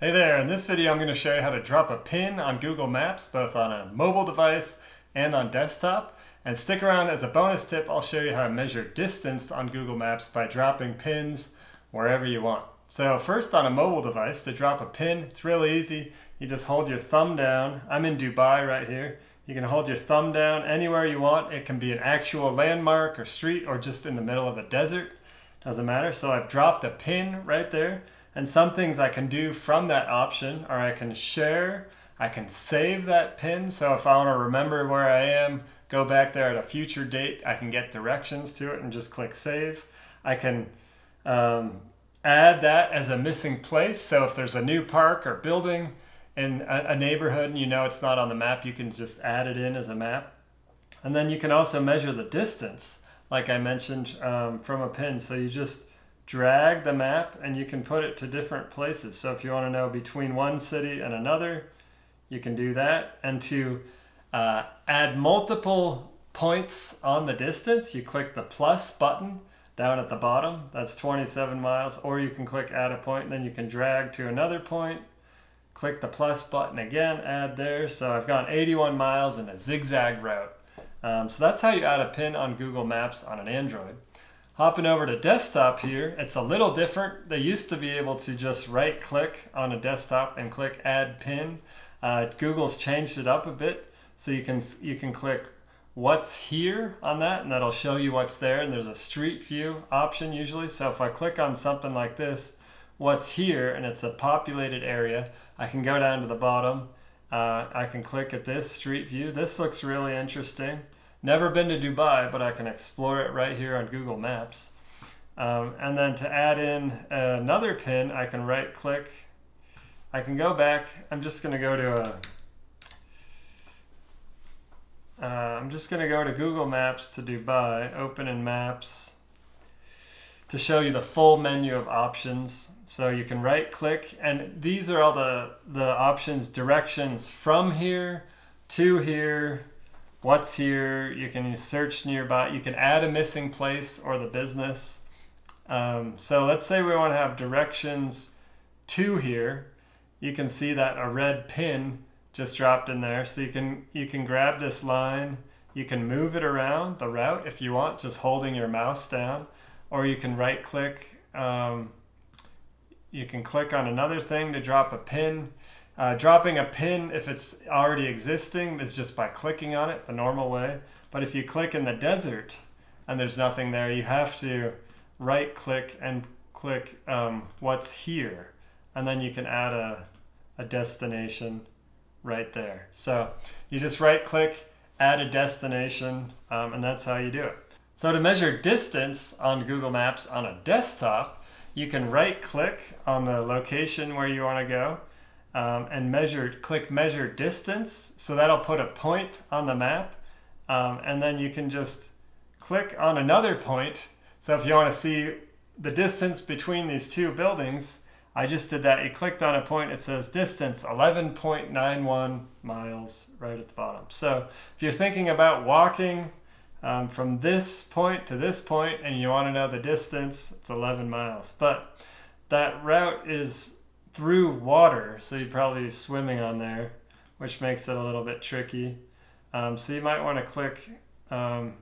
Hey there, in this video I'm going to show you how to drop a pin on Google Maps both on a mobile device and on desktop. And stick around as a bonus tip, I'll show you how to measure distance on Google Maps by dropping pins wherever you want. So first on a mobile device, to drop a pin, it's really easy. You just hold your thumb down. I'm in Dubai right here. You can hold your thumb down anywhere you want. It can be an actual landmark or street or just in the middle of a desert. Doesn't matter. So I've dropped a pin right there. And some things I can do from that option are I can share, I can save that pin. So if I want to remember where I am, go back there at a future date, I can get directions to it and just click save. I can um, add that as a missing place. So if there's a new park or building in a, a neighborhood and you know it's not on the map, you can just add it in as a map. And then you can also measure the distance, like I mentioned, um, from a pin. So you just drag the map and you can put it to different places. So if you want to know between one city and another, you can do that. And to uh, add multiple points on the distance, you click the plus button down at the bottom. That's 27 miles. Or you can click add a point, then you can drag to another point. Click the plus button again, add there. So I've gone 81 miles in a zigzag route. Um, so that's how you add a pin on Google Maps on an Android. Hopping over to desktop here, it's a little different. They used to be able to just right click on a desktop and click add pin. Uh, Google's changed it up a bit. So you can, you can click what's here on that and that'll show you what's there. And there's a street view option usually. So if I click on something like this, what's here and it's a populated area, I can go down to the bottom. Uh, I can click at this street view. This looks really interesting. Never been to Dubai, but I can explore it right here on Google Maps. Um, and then to add in another pin, I can right click. I can go back. I'm just going to go to a. Uh, I'm just going to go to Google Maps to Dubai, open in Maps to show you the full menu of options. So you can right click and these are all the, the options, directions from here to here, what's here. You can search nearby. You can add a missing place or the business. Um, so let's say we want to have directions to here. You can see that a red pin just dropped in there. So you can you can grab this line. You can move it around the route if you want, just holding your mouse down, or you can right click. Um, you can click on another thing to drop a pin. Uh, dropping a pin, if it's already existing, is just by clicking on it the normal way. But if you click in the desert and there's nothing there, you have to right click and click um, what's here. And then you can add a, a destination right there. So you just right click, add a destination, um, and that's how you do it. So to measure distance on Google Maps on a desktop, you can right click on the location where you want to go um, and measure, click measure distance. So that'll put a point on the map. Um, and then you can just click on another point. So if you want to see the distance between these two buildings, I just did that. You clicked on a point, it says distance 11.91 miles right at the bottom. So if you're thinking about walking um, from this point to this point and you want to know the distance, it's 11 miles. But that route is through water, so you'd probably be swimming on there, which makes it a little bit tricky. Um, so you might want to click um,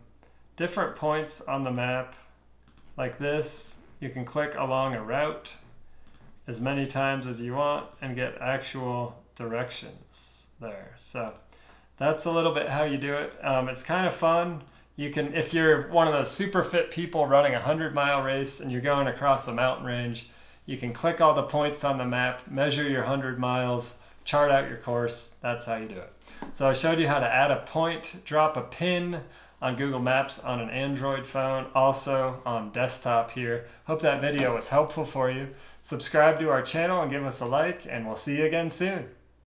different points on the map like this. You can click along a route as many times as you want and get actual directions there. So that's a little bit how you do it. Um, it's kind of fun. You can, if you're one of those super fit people running a 100 mile race and you're going across a mountain range, you can click all the points on the map, measure your 100 miles, chart out your course. That's how you do it. So I showed you how to add a point, drop a pin on Google Maps on an Android phone, also on desktop here. Hope that video was helpful for you. Subscribe to our channel and give us a like, and we'll see you again soon.